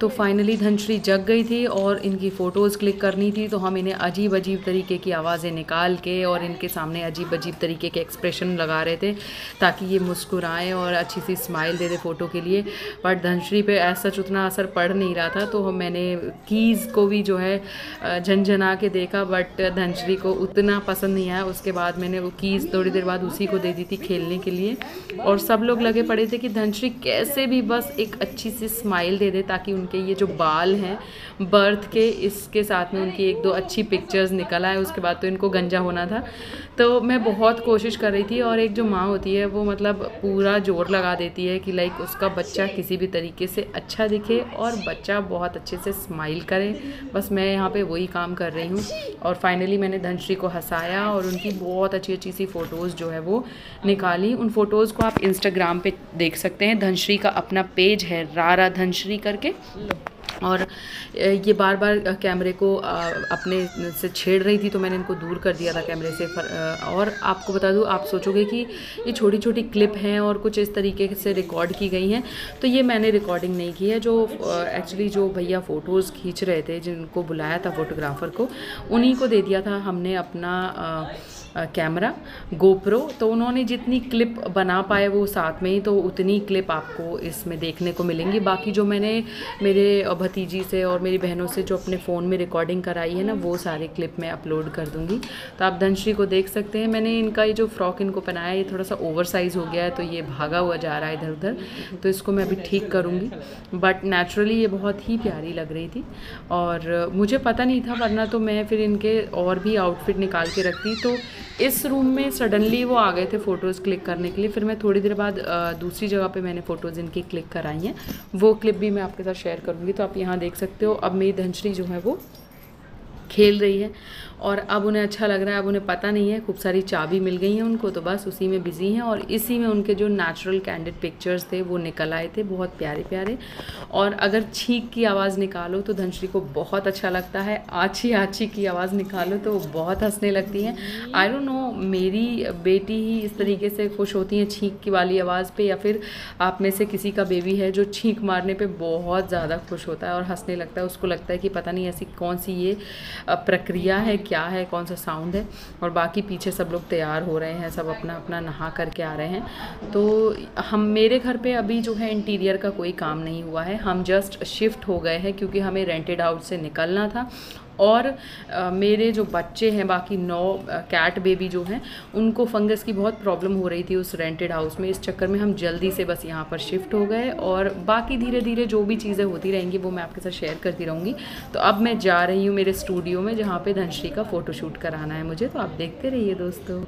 तो फाइनली धनश्री जग गई थी और इनकी फ़ोटोज़ क्लिक करनी थी तो हम इन्हें अजीब अजीब तरीके की आवाज़ें निकाल के और इनके सामने अजीब अजीब तरीके के एक्सप्रेशन लगा रहे थे, ताकि ये मुस्कुराएँ और अच्छी सी स्माइल दे दे फ़ोटो के लिए। बट धनश्री पे ऐसा उतना असर पड़ नहीं रहा था तो मैंने कीज़ को भी जो है झंझना के देखा बट धनश्री को उतना पसंद नहीं आया। उसके बाद मैंने वो कीज़ थोड़ी देर बाद उसी को दे दी थी खेलने के लिए। और सब लोग लगे पड़े थे कि धनश्री कैसे भी बस एक अच्छी सी स्माइल दे दे, ताकि उनके ये जो बाल हैं, बर्थ के, इसके साथ में उनकी एक दो अच्छी पिक्चर्स निकल आए, उसके बाद तो इनको गंजा होना था। तो मैं बहुत कोशिश कर रही थी और एक जो माँ होती है, वो मतलब पूरा ज़ोर लगा देती है कि लाइक उसका बच्चा किसी भी तरीके से अच्छा दिखे और बच्चा बहुत अच्छे से स्माइल करे। बस मैं यहाँ पे वही काम कर रही हूँ और फाइनली मैंने धनश्री को हंसाया और उनकी बहुत अच्छी अच्छी सी फ़ोटोज़ जो है वो निकाली। उन फ़ोटोज़ को आप इंस्टाग्राम पे देख सकते हैं। धनश्री का अपना पेज है रारा धनश्री करके। और ये बार बार कैमरे को अपने से छेड़ रही थी तो मैंने इनको दूर कर दिया था कैमरे से और आपको बता दूँ, आप सोचोगे कि ये छोटी छोटी क्लिप हैं और कुछ इस तरीके से रिकॉर्ड की गई हैं तो ये मैंने रिकॉर्डिंग नहीं की है। जो एक्चुअली जो भैया फ़ोटोज़ खींच रहे थे, जिनको बुलाया था फ़ोटोग्राफ़र को, उन्हीं को दे दिया था। हमने अपना कैमरा गोप्रो तो उन्होंने जितनी क्लिप बना पाए वो साथ में ही तो उतनी क्लिप आपको इसमें देखने को मिलेंगी। बाकी जो मैंने मेरे भतीजी से और मेरी बहनों से जो अपने फ़ोन में रिकॉर्डिंग कराई है ना, वो सारे क्लिप मैं अपलोड कर दूँगी। तो आप धनश्री को देख सकते हैं। मैंने इनका ये जो फ्रॉक इनको पहनाया, ये थोड़ा सा ओवर साइज़ हो गया है तो ये भागा हुआ जा रहा है इधर उधर तो इसको मैं अभी ठीक करूँगी। बट नेचुरली ये बहुत ही प्यारी लग रही थी और मुझे पता नहीं था, वरना तो मैं फिर इनके और भी आउटफिट निकाल के रखती तो इस रूम में सडनली वो आ गए थे फ़ोटोज़ क्लिक करने के लिए। फिर मैं थोड़ी देर बाद दूसरी जगह पे मैंने फ़ोटोज़ इनकी क्लिक कराई हैं। वो क्लिप भी मैं आपके साथ शेयर करूँगी तो आप यहाँ देख सकते हो। अब मेरी धनश्री जो है वो खेल रही है और अब उन्हें अच्छा लग रहा है, अब उन्हें पता नहीं है, खूब सारी चाबी मिल गई हैं उनको तो बस उसी में बिज़ी हैं और इसी में उनके जो नेचुरल कैंडिड पिक्चर्स थे, वो निकल आए थे, बहुत प्यारे प्यारे। और अगर छींक की आवाज़ निकालो तो धनश्री को बहुत अच्छा लगता है, आछी आछी की आवाज़ निकालो तो बहुत हंसने लगती हैं। आई डोंट नो मेरी बेटी ही इस तरीके से खुश होती हैं छींक की वाली आवाज़ पर या फिर आप में से किसी का बेबी है जो छींक मारने पर बहुत ज़्यादा खुश होता है और हंसने लगता है, उसको लगता है कि पता नहीं ऐसी कौन सी ये प्रक्रिया है, क्या है, कौन सा साउंड है और बाकी पीछे सब लोग तैयार हो रहे हैं, सब अपना अपना नहा करके आ रहे हैं। तो हम, मेरे घर पे अभी जो है इंटीरियर का कोई काम नहीं हुआ है। हम जस्ट शिफ्ट हो गए हैं क्योंकि हमें रेंटेड आउट से निकलना था और आ, मेरे जो बच्चे हैं बाकी नौ कैट बेबी जो हैं उनको फंगस की बहुत प्रॉब्लम हो रही थी उस रेंटेड हाउस में। इस चक्कर में हम जल्दी से बस यहाँ पर शिफ्ट हो गए और बाकी धीरे धीरे जो भी चीज़ें होती रहेंगी वो मैं आपके साथ शेयर करती रहूँगी। तो अब मैं जा रही हूँ मेरे स्टूडियो में जहाँ पर धनश्री का फ़ोटोशूट कराना है मुझे तो आप देखते रहिए दोस्तों।